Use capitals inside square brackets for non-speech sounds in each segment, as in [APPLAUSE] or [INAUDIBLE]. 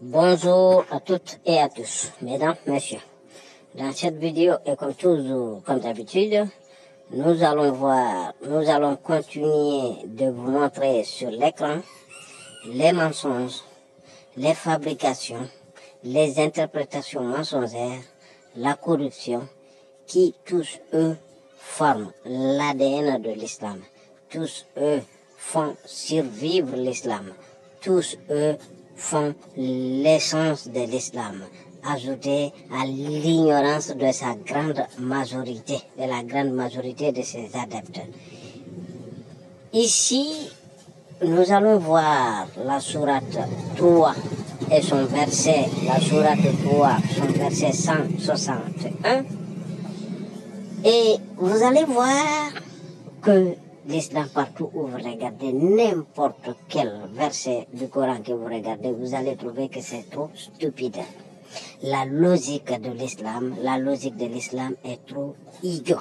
Bonjour à toutes et à tous, mesdames, messieurs. Dans cette vidéo, et comme toujours, comme d'habitude, nous allons voir, nous allons continuer de vous montrer sur l'écran les mensonges, les fabrications, les interprétations mensongères, la corruption, qui tous eux forment l'ADN de l'islam. Tous eux font survivre l'islam. Tous eux font l'essence de l'islam, ajouté à l'ignorance de sa grande majorité, de la grande majorité de ses adeptes. Ici, nous allons voir la sourate 3 et son verset, la sourate 3, son verset 161. Et vous allez voir que l'islam partout où vous regardez n'importe quel verset du Coran que vous regardez, vous allez trouver que c'est trop stupide. La logique de l'islam, la logique de l'islam est trop idiot.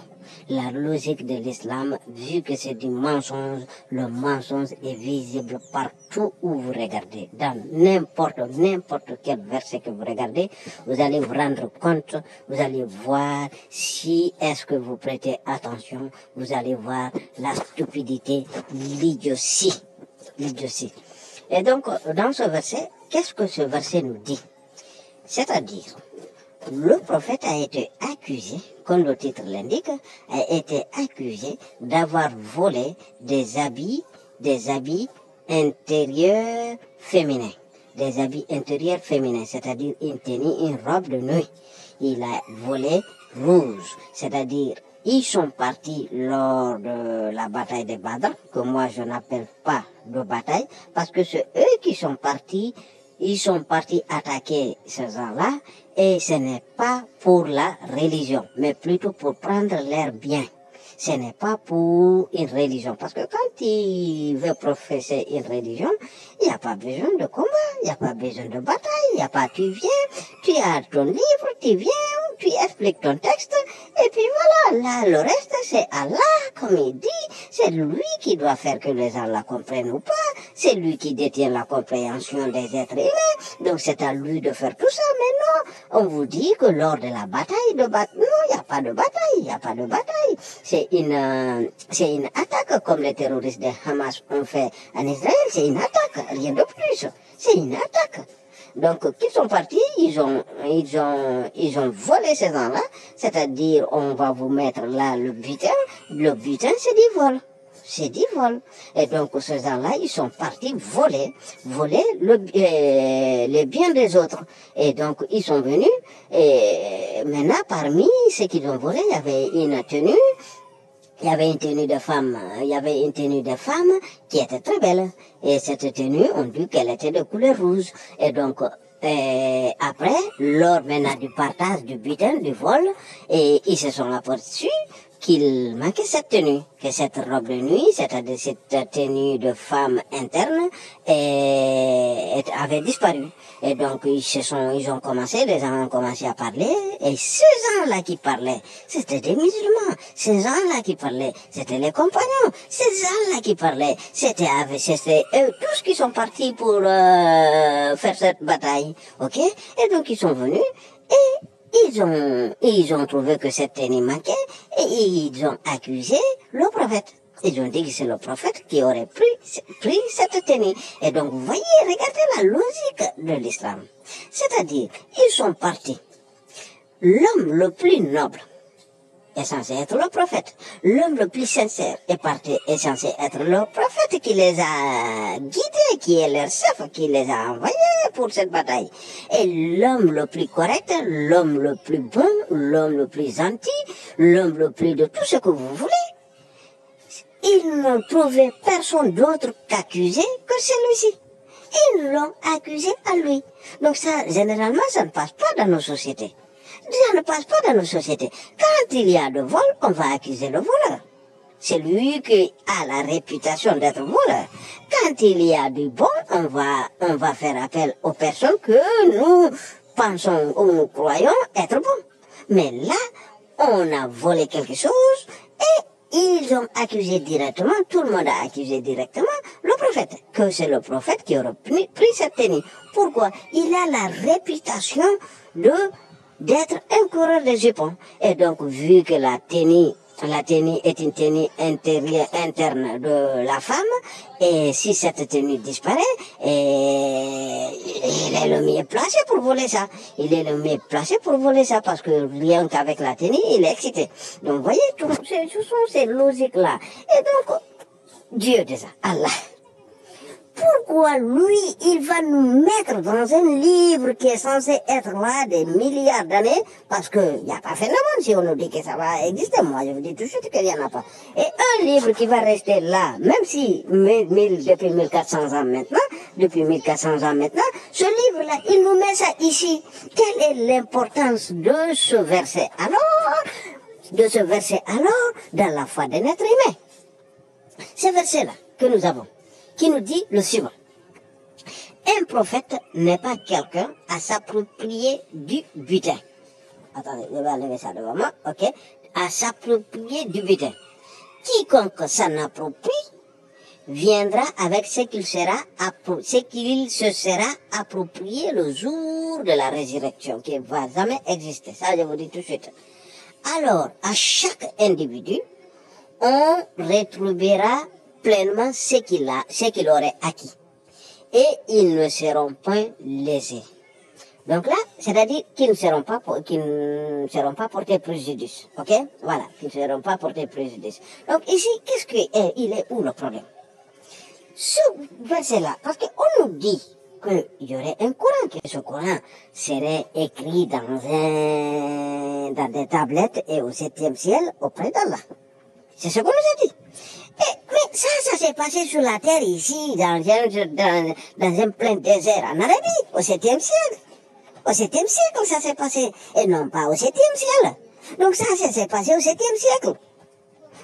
La logique de l'islam, vu que c'est du mensonge, le mensonge est visible partout où vous regardez. Dans n'importe, n'importe quel verset que vous regardez, vous allez vous rendre compte, vous allez voir si est-ce que vous prêtez attention, vous allez voir la stupidité, l'idiotie, l'idiotie. Et donc, dans ce verset, qu'est-ce que ce verset nous dit? C'est-à-dire, le prophète a été accusé, comme le titre l'indique, a été accusé d'avoir volé des habits, intérieurs féminins, des habits intérieurs féminins, c'est-à-dire une tenue, une robe de nuit. Il a volé rouge, c'est-à-dire ils sont partis lors de la bataille de Badr, que moi je n'appelle pas de bataille, parce que c'est eux qui sont partis ils sont partis attaquer ces gens-là et ce n'est pas pour la religion, mais plutôt pour prendre leurs biens. Ce n'est pas pour une religion. Parce que quand il veut professer une religion, il n'y a pas besoin de combat, il n'y a pas besoin de bataille, il n'y a pas tu viens, tu as ton livre, tu viens, tu expliques ton texte, et puis voilà, là, le reste, c'est Allah, comme il dit, c'est lui qui doit faire que les gens la comprennent ou pas, c'est lui qui détient la compréhension des êtres humains, donc c'est à lui de faire tout ça, mais non, on vous dit que lors de la bataille, de non, il n'y a pas de bataille, il n'y a pas de bataille, c'est une, euh, c'est une attaque comme les terroristes de Hamas ont fait en Israël, c'est une attaque, rien de plus, c'est une attaque. Donc, qu'ils sont partis, ils ont, ils ont, ils ont volé ces gens-là, c'est-à-dire, on va vous mettre là le butin, le butin, c'est du vol. C'est du vol. Et donc, ces gens-là, ils sont partis voler, voler le, euh, les biens des autres. Et donc, ils sont venus, et maintenant, parmi ceux qu'ils ont volé, il y avait une tenue, il y avait une tenue de femme, il y avait une tenue de femme qui était très belle. Et cette tenue, on dit qu'elle était de couleur rouge. Et donc, euh, après, lors maintenant du partage du butin, du vol, et ils se sont aperçus qu'il manquait cette tenue, que cette robe de nuit, c'est-à-dire cette tenue de femme interne, et, avait disparu. Et donc ils se sont, ils ont commencé, les gens ont commencé à parler, et ces gens-là qui parlaient, c'était des musulmans. Ces gens-là qui parlaient, c'était les compagnons. Ces gens-là qui parlaient, c'était c'était eux tous qui sont partis pour euh, faire cette bataille, ok? Et donc ils sont venus et ils ont, ils ont trouvé que cette tenue manquait et ils ont accusé le prophète. Ils ont dit que c'est le prophète qui aurait pris, pris cette tenue. Et donc, vous voyez, regardez la logique de l'islam. C'est-à-dire, ils sont partis. L'homme le plus noble est censé être le prophète. L'homme le plus sincère est parti, est censé être le prophète qui les a guidés, qui est leur chef, qui les a envoyés pour cette bataille. Et l'homme le plus correct, l'homme le plus bon, l'homme le plus gentil, l'homme le plus de tout ce que vous voulez, ils n'ont trouvé personne d'autre qu'accusé que celui-ci. Ils l'ont accusé à lui. Donc ça, généralement, ça ne passe pas dans nos sociétés. Ça ne passe pas dans nos sociétés. Quand il y a de vol, on va accuser le voleur. C'est lui qui a la réputation d'être voleur. Quand il y a du bon, on va, on va faire appel aux personnes que nous pensons ou nous croyons être bons. Mais là, on a volé quelque chose et ils ont accusé directement, tout le monde a accusé directement le prophète, que c'est le prophète qui aurait pris, cette tenue. Pourquoi? Il a la réputation de d'être un coureur de jupons. Et donc, vu que la tenue la tenue est une tenue intérieure, interne de la femme, et si cette tenue disparaît, et il est le mieux placé pour voler ça. Il est le mieux placé pour voler ça, parce que rien qu'avec la tenue, il est excité. Donc, voyez, tout, ce sont ces logiques-là. Et donc, Dieu ça, Allah pourquoi lui, il va nous mettre dans un livre qui est censé être là des milliards d'années? Parce qu'il n'y a pas phénomène si on nous dit que ça va exister. Moi, je vous dis tout de suite qu'il n'y en a pas. Et un livre qui va rester là, même si depuis 1400 ans maintenant, depuis 1400 ans maintenant, ce livre-là, il nous met ça ici. Quelle est l'importance de ce verset alors De ce verset alors dans la foi de notre humain? Ce verset-là que nous avons qui nous dit le suivant. Un prophète n'est pas quelqu'un à s'approprier du butin. Attendez, je vais enlever ça devant moi, ok? À s'approprier du butin. Quiconque s'en approprie viendra avec ce qu'il sera, ce qu'il se sera approprié le jour de la résurrection, qui va jamais exister. Ça, je vous dis tout de suite. Alors, à chaque individu, on retrouvera pleinement ce qu'il a, ce qu'il aurait acquis. Et ils ne seront pas lésés. Donc là, c'est-à-dire qu'ils ne seront pas, qu'ils ne seront pas portés préjudice. Ok? Voilà. Qu'ils ne seront pas portés préjudice. Donc ici, qu'est-ce que, est, il est où le problème? Ce verset-là, parce qu'on nous dit qu'il y aurait un courant, que ce courant serait écrit dans un, dans des tablettes et au septième ciel auprès d'Allah. C'est ce qu'on nous a dit. Ça, ça s'est passé sur la terre ici, dans, dans, dans un plein désert en Arabie, au septième siècle. Au septième siècle, ça s'est passé, et non pas au septième ciel. Donc ça, ça s'est passé au septième siècle.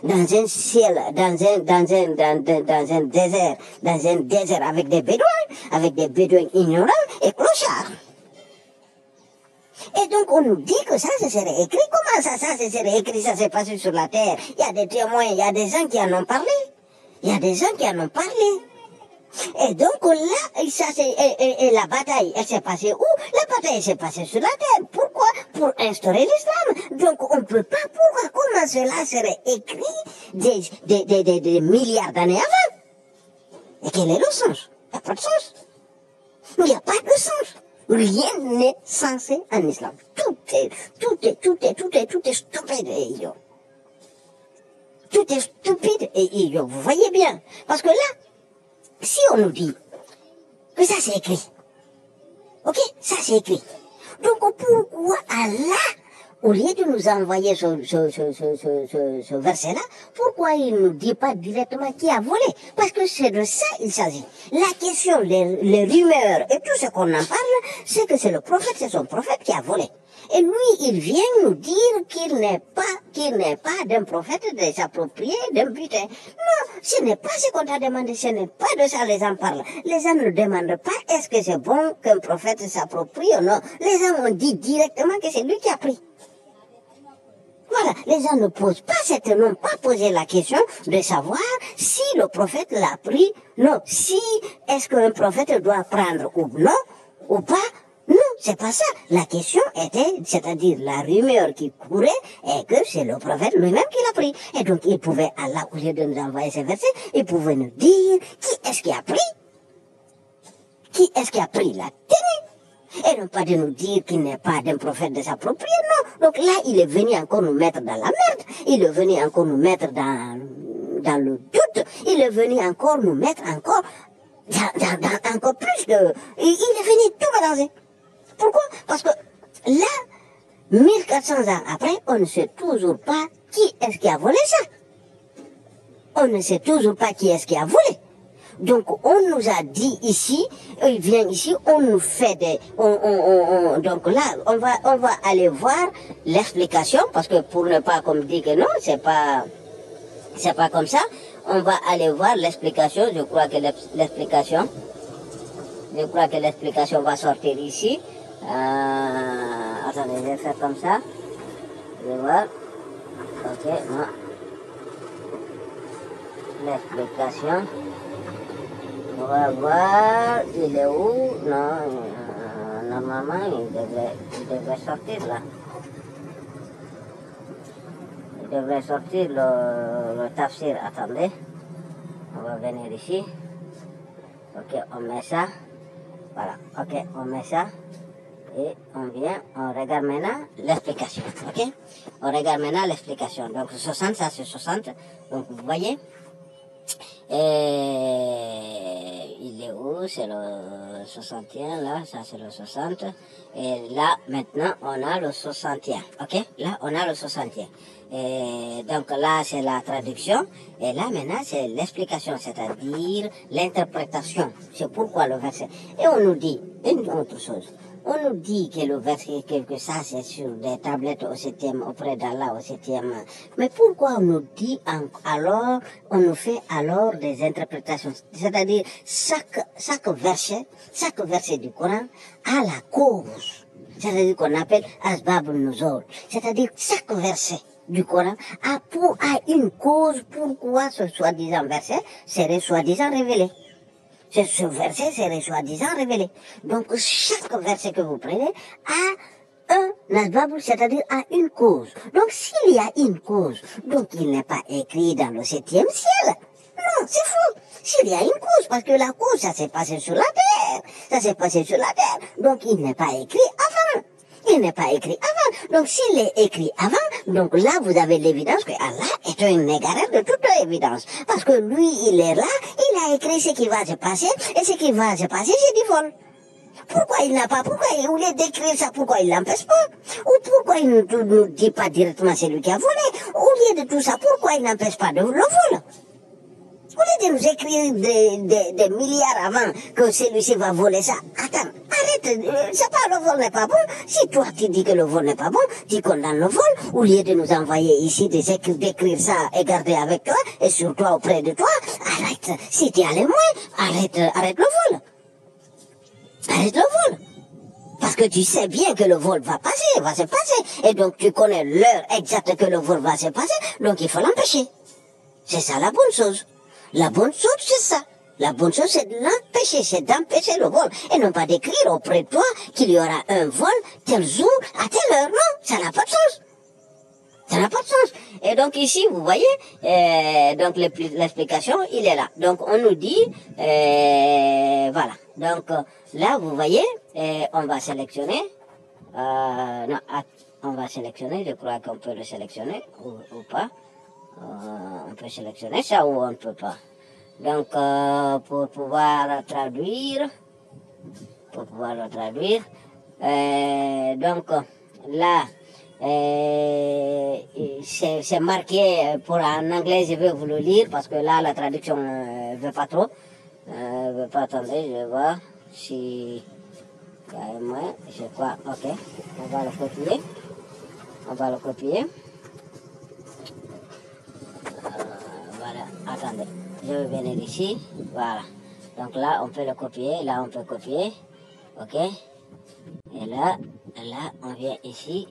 Dans un ciel, dans un, dans un, dans, dans un désert, dans un désert avec des bédouins, avec des bédouins ignorants et clochards. Et donc on nous dit que ça, ça serait écrit. Comment ça, ça, ça serait écrit, ça s'est passé sur la terre? Il y a des témoins, il y a des gens qui en ont parlé. Il y a des gens qui en ont parlé. Et donc là, ça et, et, la bataille, elle s'est passée où? La bataille s'est passée sur la terre. Pourquoi? Pour instaurer l'islam. Donc on ne peut pas. Pourquoi Comment cela serait écrit des, des, des, des, milliards d'années avant Et quel est le sens? Il n'y a pas de sens. Il n'y a pas de sens. Rien n'est censé en islam. Tout est, tout est, tout est, tout est, tout est stupide et. Tout est stupide et. Vous voyez bien. Parce que là, si on nous dit que ça c'est écrit, ok, ça c'est écrit. Donc pourquoi Allah au lieu de nous envoyer ce, ce, ce, ce, ce verset-là, pourquoi il ne nous dit pas directement qui a volé? Parce que c'est de ça il s'agit. La question, les, les rumeurs et tout ce qu'on en parle, c'est que c'est le prophète, c'est son prophète qui a volé. Et lui, il vient nous dire qu'il n'est pas, qu'il n'est pas d'un prophète de s'approprier d'un butin. Non, ce n'est pas ce qu'on t'a demandé, ce n'est pas de ça les gens parlent. Les gens ne demandent pas est-ce que c'est bon qu'un prophète s'approprie ou non. Les gens ont dit directement que c'est lui qui a pris. Voilà, les gens ne posent pas cette, n'ont pas posé la question de savoir si le prophète l'a pris, non, si est-ce qu'un prophète doit prendre ou non, ou pas, c'est pas ça. La question était, c'est-à-dire la rumeur qui courait, est que c'est le prophète lui-même qui l'a pris. Et donc, il pouvait, Allah, au lieu de nous envoyer ces versets, il pouvait nous dire qui est-ce qui a pris Qui est-ce qui a pris la tenue et non pas de nous dire qu'il n'est pas d'un prophète de s'approprier, non. Donc là, il est venu encore nous mettre dans la merde. Il est venu encore nous mettre dans, dans le doute. Il est venu encore nous mettre encore dans, dans, encore plus de... Il, il est venu tout mélanger. Pourquoi? Parce que là, 1400 ans après, on ne sait toujours pas qui est-ce qui a volé ça. On ne sait toujours pas qui est-ce qui a volé. Donc on nous a dit ici, il vient ici, on nous fait des, on, on, donc là on va on va aller voir l'explication parce que pour ne pas comme dit que non, c'est pas c'est pas comme ça. On va aller voir l'explication. Je crois que l'explication, je crois que l'explication va sortir ici. Euh, attendez, je vais faire comme ça. Je vais voir. Ok, non. l'explication. On va voir, il est où? Non, euh, normalement, il devrait, il devrait sortir là. Il devrait sortir le, le tafsir. Attendez, on va venir ici. Ok, on met ça. Voilà, ok, on met ça. Et on vient, on regarde maintenant l'explication. [LAUGHS] Ok? On regarde maintenant l'explication. Donc 60, ça c'est 60. Donc vous voyez et il est où? C'est le 61, là, ça c'est le 60. Et là, maintenant, on a le 61. OK? Là, on a le 61. Et donc là, c'est la traduction. Et là, maintenant, c'est l'explication, c'est-à-dire l'interprétation. C'est pourquoi le verset. Et on nous dit une autre chose. On nous dit que le verset, que, ça c'est sur des tablettes au septième, auprès d'Allah au septième. Mais pourquoi on nous dit alors, on nous fait alors des interprétations? C'est-à-dire, chaque, chaque verset, chaque verset du Coran a la cause. C'est-à-dire qu'on appelle Asbab Nuzul. C'est-à-dire, chaque verset du Coran a, pour, a une cause pourquoi ce soi-disant verset serait soi-disant révélé? Ce verset serait soi-disant révélé. Donc chaque verset que vous prenez a un nasbabul, c'est-à-dire a une cause. Donc s'il y a une cause, donc il n'est pas écrit dans le septième ciel. Non, c'est faux. S'il y a une cause, parce que la cause, ça s'est passé sur la terre. Ça s'est passé sur la terre. Donc il n'est pas écrit avant. Il n'est pas écrit avant. Donc s'il est écrit avant, donc là vous avez l'évidence que Allah est un égaré de toute évidence. Parce que lui, il est là, a écrit ce qui va se passer, et ce qui va se passer, c'est du vol. Pourquoi il n'a pas, pourquoi il voulait décrire ça, pourquoi il l'empêche pas? Ou pourquoi il ne nous dit pas directement c'est lui qui a volé? Au lieu de tout ça, pourquoi il n'empêche pas de le vol de nous écrire des, milliards avant que celui-ci va voler ça, attends, arrête, euh, c'est pas le vol n'est pas bon. Si toi tu dis que le vol n'est pas bon, tu condamnes le vol, au lieu de nous envoyer ici des écrire, d'écrire ça et garder avec toi, et sur toi auprès de toi, arrête, si tu as les moyens, arrête, arrête le vol. Arrête le vol. Parce que tu sais bien que le vol va passer, va se passer. Et donc tu connais l'heure exacte que le vol va se passer, donc il faut l'empêcher. C'est ça la bonne chose. La bonne chose, c'est ça. La bonne chose, c'est de l'empêcher, c'est d'empêcher le vol. Et non pas d'écrire auprès de toi qu'il y aura un vol tel jour, à telle heure. Non, ça n'a pas de sens. Ça n'a pas de sens. Et donc ici, vous voyez, euh, donc l'explication, il est là. Donc on nous dit, euh, voilà. Donc là, vous voyez, euh, on va sélectionner. Non, on va sélectionner. Je crois qu'on peut le sélectionner ou pas. Euh, on peut sélectionner ça ou on ne peut pas. Donc, euh, pour pouvoir traduire, pour pouvoir le traduire, euh, donc là, c'est marqué pour en anglais, je vais vous le lire parce que là, la traduction ne veut pas trop. ne veut pas attendre, je voir si moins, je crois, ok, on va le copier, on va le copier. Attendez, je vais venir ici, voilà. Donc là, on peut le copier, là, on peut copier, ok Et là, là, on vient ici,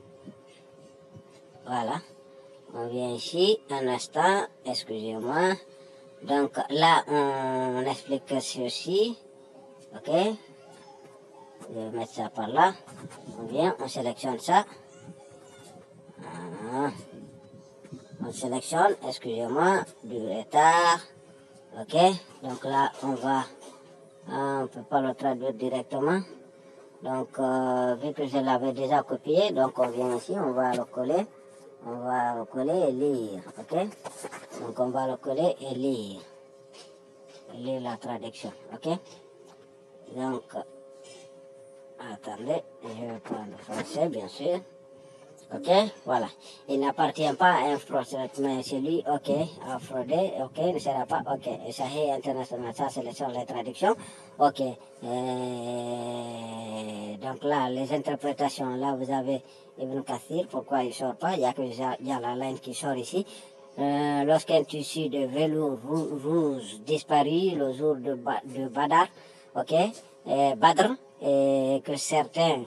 voilà. On vient ici, un instant, excusez-moi. Donc là, on, explique ceci, ok Je vais mettre ça par là. On vient, on sélectionne ça. On sélectionne, excusez-moi, du retard. Ok, donc là, on va, on peut pas le traduire directement. Donc, euh, vu que je l'avais déjà copié, donc on vient ici, on va le coller. On va le coller et lire, ok? Donc, on va le coller et lire. lire la traduction, ok? Donc, attendez, je vais prendre le français, bien sûr. Ok, voilà. Il n'appartient pas à un fraudeur, mais celui, ok, à frauder, ok, ne sera pas, ok. Et Sahih international, ça c'est les traductions, ok. donc là, les interprétations, là vous avez Ibn Kathir, pourquoi il sort pas, il y a il a la ligne qui sort ici. Euh, Lorsqu'un tissu de velours rouge disparut le jour de, de Badr, ok, Badr, et que certains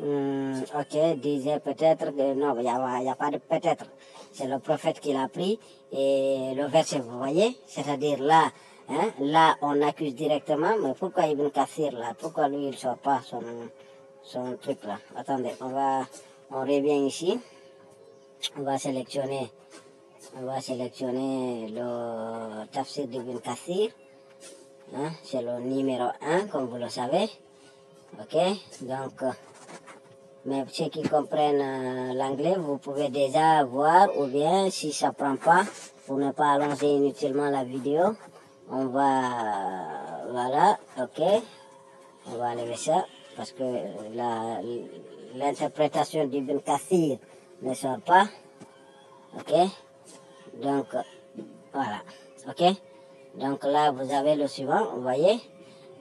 hum, ok, disait peut-être que non, il n'y a, y a pas de peut-être. C'est le prophète qui l'a pris et le verset, vous voyez, c'est-à-dire là, hein, là on accuse directement, mais pourquoi Ibn Kathir là, pourquoi lui il ne sort pas son, son truc là? Attendez, on va, on revient ici, on va sélectionner, on va sélectionner le tafsir d'Ibn Kathir, hein, c'est le numéro 1 comme vous le savez, ok, donc euh, mais ceux qui comprennent euh, l'anglais, vous pouvez déjà voir, ou bien si ça prend pas, pour ne pas allonger inutilement la vidéo, on va, voilà, ok, on va enlever ça, parce que l'interprétation d'Ibn Kathir ne sort pas, ok, donc, voilà, ok, donc là, vous avez le suivant, vous voyez,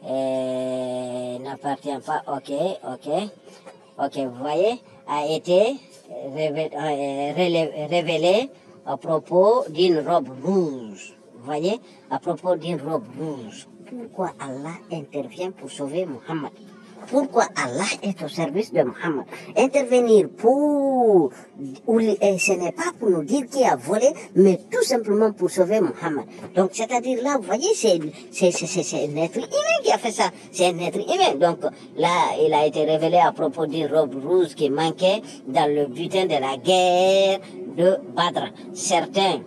et n'appartient pas, ok, ok, ok, vous voyez, a été révélé à propos d'une robe rouge. Vous voyez, à propos d'une robe rouge. Pourquoi Allah intervient pour sauver Muhammad? Pourquoi Allah est au service de Muhammad? Intervenir pour, ou- et ce n'est pas pour nous dire qui a volé, mais tout simplement pour sauver Muhammad. Donc, c'est-à-dire là, vous voyez, c'est un être humain qui a fait ça. C'est un être humain. Donc, là, il a été révélé à propos d'une robe rouge qui manquait dans le butin de la guerre de Badr. Certains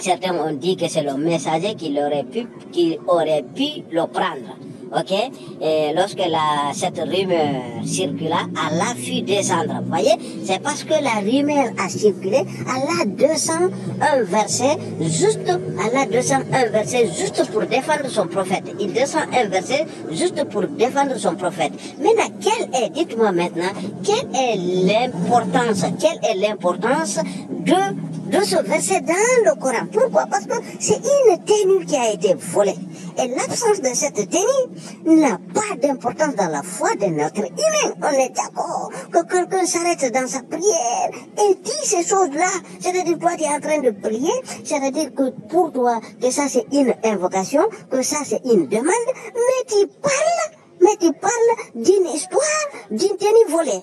Certains ont dit que c'est le messager qui aurait pu, qui aurait pu le prendre. Ok? Et lorsque la, cette rumeur circula, Allah fut descendre. Vous voyez? C'est parce que la rumeur a circulé, Allah descend un verset, juste, Allah descend un verset juste pour défendre son prophète. Il descend un verset juste pour défendre son prophète. Maintenant, quelle est, dites-moi maintenant, quelle est l'importance, quelle est l'importance de ce verset dans le Coran. Pourquoi? Parce que c'est une tenue qui a été volée. Et l'absence de cette tenue n'a pas d'importance dans la foi de notre humain. On est d'accord que quelqu'un s'arrête dans sa prière et dit ces choses-là. C'est-à-dire, toi, tu es en train de prier. C'est-à-dire que pour toi, que ça c'est une invocation, que ça c'est une demande, mais tu parles, mais tu parles d'une histoire, d'une tenue volée.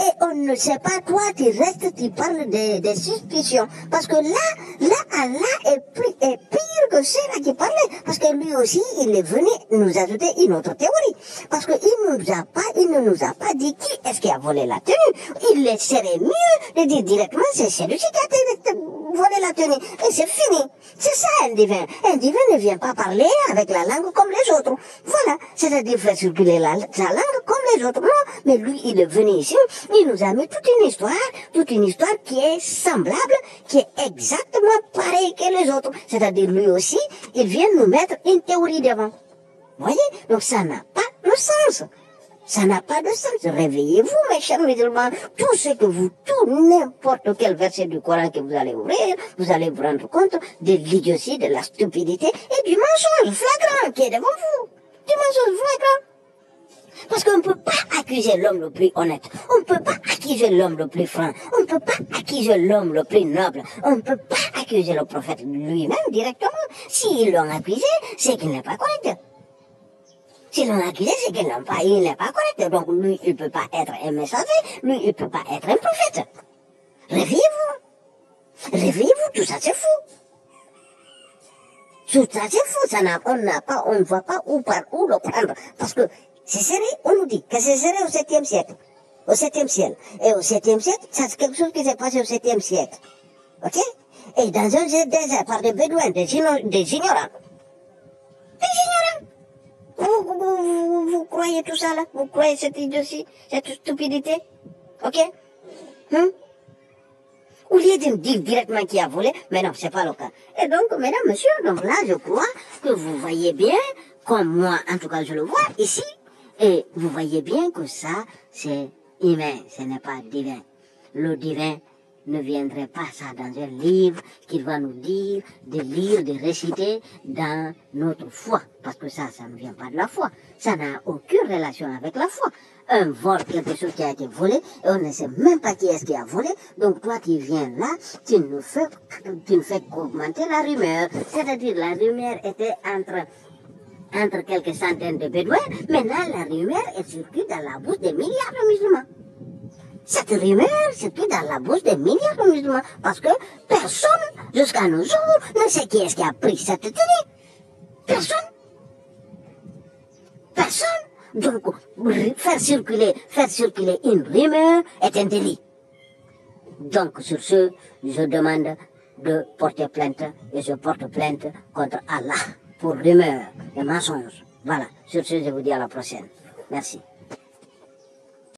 Et on ne sait pas, toi, tu restes, tu parles des, des suspicions. Parce que là, là, Allah est, est pire que ceux-là qui parlaient. Parce que lui aussi, il est venu nous ajouter une autre théorie. Parce qu'il nous a pas, il ne nous a pas dit qui est-ce qui a volé la tenue. Il serait mieux de dire directement, c'est celui-ci qui a volé la tenue. Et c'est fini. C'est ça un divin. Un divin ne vient pas parler avec la langue comme les autres. Voilà. C'est-à-dire faire circuler la, langue comme les autres. Non. Mais lui, il est venu ici. Il nous a mis toute une histoire, toute une histoire qui est semblable, qui est exactement pareille que les autres. C'est-à-dire lui aussi, il vient nous mettre une théorie devant. Voyez? Donc ça n'a pas de sens. Ça n'a pas de sens. Réveillez-vous, mes chers musulmans. Tout ce que vous, tout, n'importe quel verset du Coran que vous allez ouvrir, vous allez vous rendre compte de l'idiotie, de la stupidité et du mensonge flagrant qui est devant vous. Du mensonge flagrant. Parce qu'on ne peut pas accuser l'homme le plus honnête. On ne peut pas accuser l'homme le plus franc. On ne peut pas accuser l'homme le plus noble. On ne peut pas accuser le prophète lui-même directement. S'ils l'ont accusé, c'est qu'il n'est pas correct. S'ils l'ont accusé, c'est qu'il n'est pas, pas correct. Donc lui, il ne peut pas être un messager. Lui, il ne peut pas être un prophète. Réveillez-vous. Réveillez-vous, tout ça c'est fou. Tout ça c'est fou. Ça on n'a pas, on ne voit pas où, par où le prendre. Parce que c'est serré, on nous dit que c'est serré au septième siècle. Au septième siècle. Et au septième siècle, ça c'est quelque chose qui s'est passé au septième siècle. Ok? Et dans un désert par des bédouins, des, igno- des ignorants. Des ignorants. Vous, vous, vous, vous- croyez tout ça là? Vous croyez cette idiotie, cette stupidité? Ok? Hein? Au lieu de me dire directement qui a volé, mais non, c'est pas le cas. Et donc, mesdames, messieurs, donc là, je crois que vous voyez bien, comme moi, en tout cas, je le vois ici, et vous voyez bien que ça, c'est humain, ce n'est pas divin. Le divin ne viendrait pas ça dans un livre qu'il va nous dire de lire, de réciter dans notre foi. Parce que ça, ça ne vient pas de la foi. Ça n'a aucune relation avec la foi. Un vol, quelque chose qui a été volé, et on ne sait même pas qui est-ce qui a volé. Donc toi, tu viens là, tu nous fais, tu nous fais augmenter la rumeur. C'est-à-dire, la rumeur était entre entre quelques centaines de bédouins. Maintenant, la rumeur est circulée dans la bouche des milliards de musulmans. Cette rumeur circule dans la bouche des milliards de musulmans parce que personne, jusqu'à nos jours, ne sait qui est-ce qui a pris cette tenue. Personne. Personne. Donc, faire circuler, faire circuler une rumeur est un délit. Donc, sur ce, je demande de porter plainte et je porte plainte contre Allah pour rumeur et mensonge. Voilà. Sur ce, je vous dis à la prochaine. Merci.